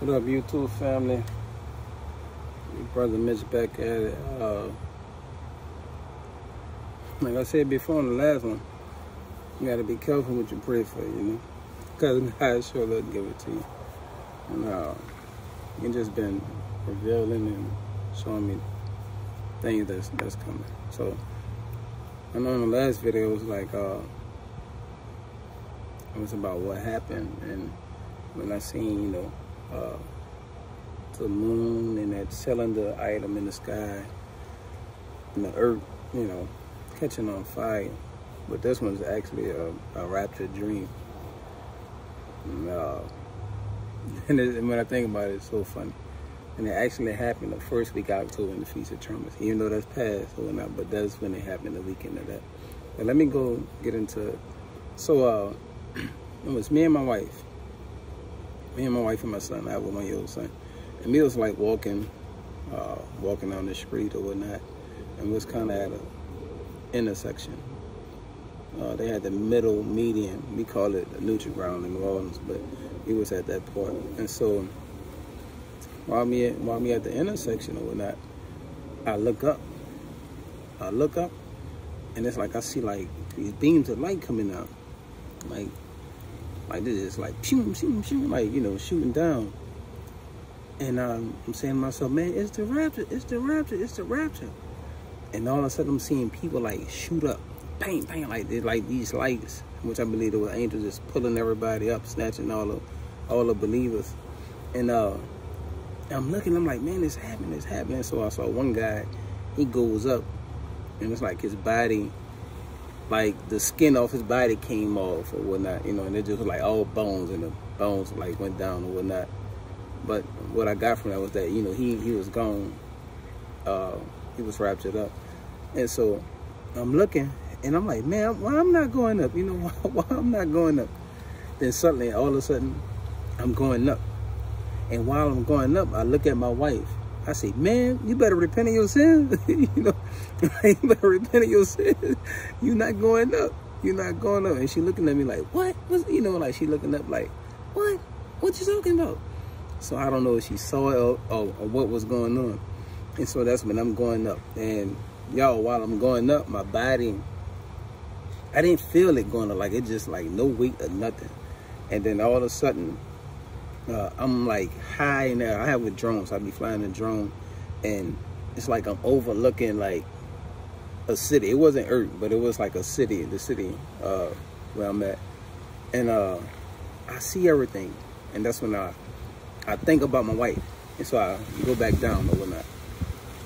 What up, YouTube family? Your brother Mitch back at it. Uh, like I said before in the last one, you gotta be careful what you pray for, you know? Because God sure doesn't give it to you. And uh, you just been revealing and showing me things that's, that's coming. So, I know in the last video it was like, uh, it was about what happened and when I seen, you know, uh, the moon and that cylinder item in the sky and the earth, you know, catching on fire. But this one's actually a, a rapture dream. And, uh, and, when I think about it, it's so funny. And it actually happened the first week of October in the Feast of Trumpets, even though that's past or not, but that's when it happened, the weekend of that. But let me go get into it. So, uh, it was me and my wife me and my wife and my son. I have a one-year-old son. And me was like walking, uh, walking down the street or whatnot, and we was kind of at an intersection. Uh, they had the middle median. We call it the neutral ground in New Orleans, but he was at that part. And so while me while me at the intersection or whatnot, I look up. I look up, and it's like I see like these beams of light coming out, like like this is like shoot, shoot, shoot, like you know, shooting down. And um, I'm saying to myself, man, it's the rapture, it's the rapture, it's the rapture. And all of a sudden, I'm seeing people like shoot up, bang, bang, like they like these lights, which I believe there were angels just pulling everybody up, snatching all the all the believers. And uh, I'm looking, I'm like, man, it's happening, it's happening. So I saw one guy, he goes up, and it's like his body like the skin off his body came off or whatnot, you know, and it just was like all bones and the bones like went down or whatnot. But what I got from that was that, you know, he, he was gone. Uh, he was raptured up. And so I'm looking and I'm like, man, why I'm not going up? You know, why, why I'm not going up? Then suddenly, all of a sudden, I'm going up. And while I'm going up, I look at my wife I say, man, you better repent of your sins. you know, you better repent of your sins. You're not going up. You're not going up. And she looking at me like, what? What's, you know, like she looking up like, what? What you talking about? So I don't know if she saw it or, or, or what was going on. And so that's when I'm going up. And y'all, while I'm going up, my body, I didn't feel it going up. Like it just like no weight or nothing. And then all of a sudden, uh, I'm like high in there. I have a drone, so I be flying a drone, and it's like I'm overlooking like a city. It wasn't Earth, but it was like a city, the city uh, where I'm at, and uh, I see everything, and that's when I I think about my wife, and so I go back down or whatnot.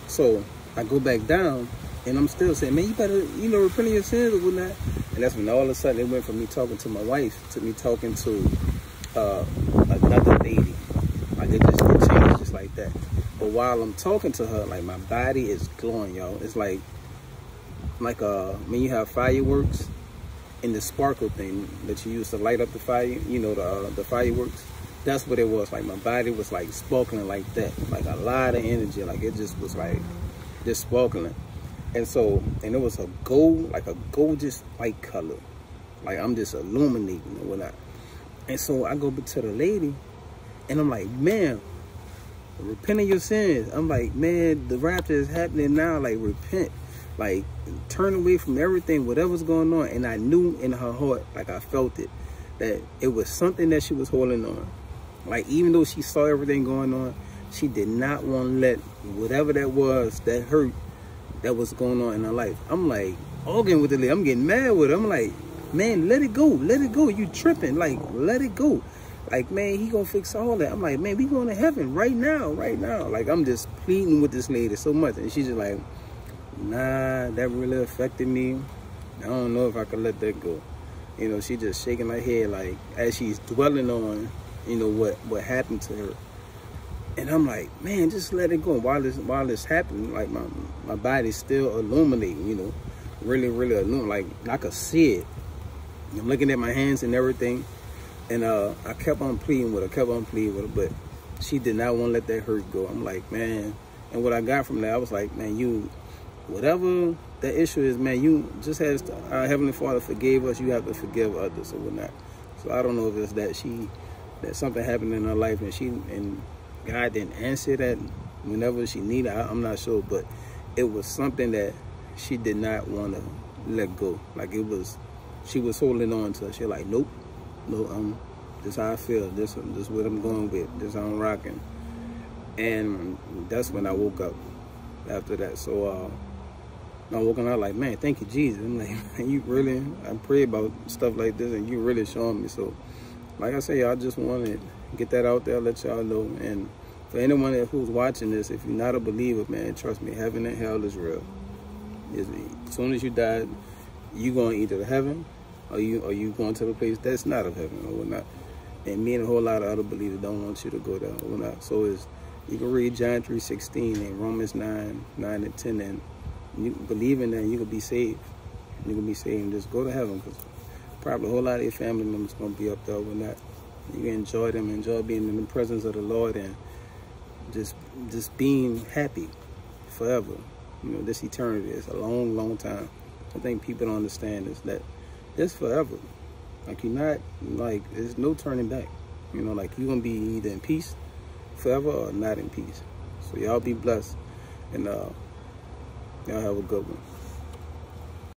So I go back down, and I'm still saying, man, you better, you know, repent of your sins or whatnot. And that's when all of a sudden it went from me talking to my wife to me talking to uh, another lady. Like it just changed just like that. But while I'm talking to her, like my body is glowing, y'all. It's like like uh when you have fireworks in the sparkle thing that you use to light up the fire, you know, the uh, the fireworks. That's what it was. Like my body was like sparkling like that. Like a lot of energy. Like it just was like just sparkling. And so, and it was a gold, like a gorgeous white color. Like I'm just illuminating or whatnot. And so I go to the lady and I'm like, man, repent of your sins. I'm like, man, the rapture is happening now. Like, repent. Like, turn away from everything, whatever's going on. And I knew in her heart, like I felt it, that it was something that she was holding on. Like, even though she saw everything going on, she did not want to let whatever that was that hurt that was going on in her life. I'm like, arguing with the lady. I'm getting mad with her. I'm like, man, let it go. Let it go. You tripping. Like, let it go. Like, man, he gonna fix all that. I'm like, man, we going to heaven right now, right now. Like, I'm just pleading with this lady so much. And she's just like, nah, that really affected me. I don't know if I could let that go. You know, she just shaking her head like as she's dwelling on, you know, what what happened to her. And I'm like, man, just let it go. While this while this happening, like my my body's still illuminating, you know, really, really illuminating. Like I could see it. I'm looking at my hands and everything. And uh, I kept on pleading with her, kept on pleading with her, but she did not want to let that hurt go. I'm like, man. And what I got from that, I was like, man, you, whatever the issue is, man, you just as our Heavenly Father forgave us, you have to forgive others or whatnot. So I don't know if it's that she that something happened in her life and she and God didn't answer that whenever she needed. I, I'm not sure, but it was something that she did not want to let go. Like it was, she was holding on to. It. She like, nope, no, um, this is how I feel. This, this what I'm going with. This I'm rocking. And that's when I woke up after that. So uh, I'm woken up like, man, thank you, Jesus. I'm like, man, you really, I pray about stuff like this, and you really showing me. So, like I say, I just want to get that out there, let y'all know. And for anyone who's watching this, if you're not a believer, man, trust me, heaven and hell is real. As soon as you die, you going either to heaven or you or you going to the place that's not of heaven or whatnot. And me and a whole lot of other believers don't want you to go there or not. So it's you can read John 3.16 and Romans 9, 9 and 10 and you believe in that you can be saved. You can be saved and just go to heaven because probably a whole lot of your family members to be up there or not. You can enjoy them, enjoy being in the presence of the Lord and just just being happy forever. You know, this eternity is a long, long time. I think people don't understand is that it's forever. Like you're not like there's no turning back. You know, like you're gonna be either in peace forever or not in peace. So y'all be blessed and uh y'all have a good one.